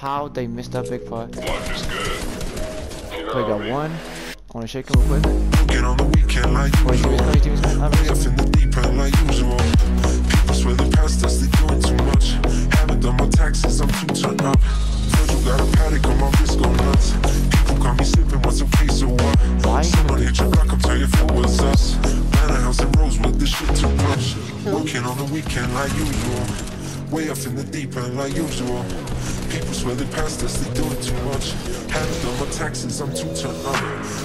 how they missed that big pot. Life is good. You know We what I got mean? one. I wanna shake him real quick. Get on the weekend like Wait, usual. in the deep end like usual. People swear they past us, they doing too much. Haven't done my taxes, I'm too turned up. Virgil got a paddock on my wrist, go nuts. People call me slipping, what's okay, so what? Why? Someone hit your block, I'm tell you if it was us. House Rosewood, this shit too much. Working on the weekend like usual. Way off in the deep end like usual. People swear they past us, they doing too much. Haven't done my taxes, I'm too turned up.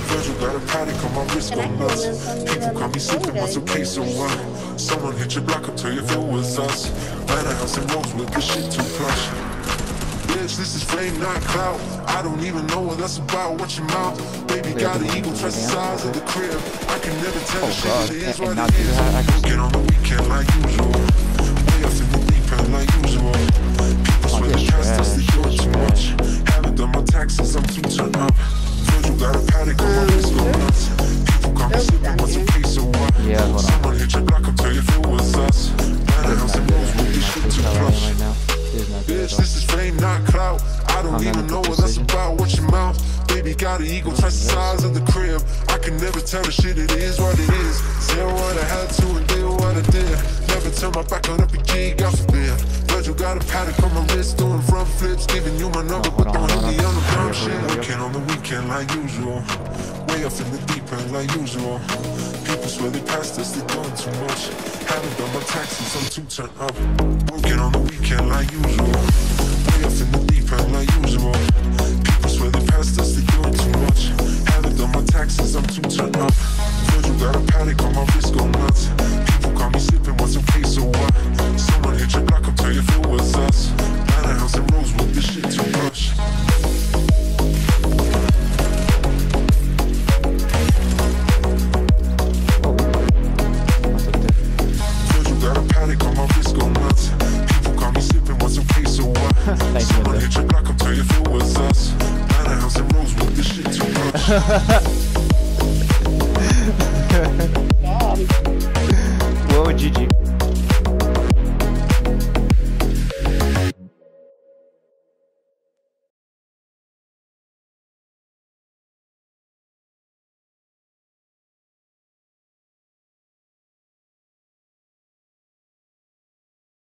Virgil got a paddock on my wrist, go nuts. People call me slipping, what's okay, so what? Someone hit your block, I'll tell you if it was us. Man, a house in Rosewood, this shit too plush. Bitch, this is fame, not clout. I don't even know what that's about. Watch your mouth. Baby got an eagle, trust the size of the crib. I can never tell Oh, the God. shit. It is what it do is. Yeah, hold on. Someone hit your block, I'll tell you if it was us. Man, a house in Rosewood, this shit This too is how I am plush. right now. This is not good Bitch, at all. this is fame, not clout. I don't I'm even not know in what that's precision. about. Watch your mouth. Baby got an ego, trust the size of the crib. I can never tell the shit, it is what it is. Say what I had to and did what I did. Never turn my back on a PG, God forbid. Virgil got a paddock on my wrist, doing front flips. Giving you my number, but don't hit me on. on the dumb shit. go, here we go. Working on the weekend like usual. Way off in the deep end like usual. People swear they past us, they doing too much. Haven't done my taxes, I'm too turned up. Working on the weekend like usual. Way off in the deep end like usual. People swear they past us, they doing too much. Haven't done my taxes, I'm too turned up. Virgil got a paddock on my wrist, go Ha ha ha!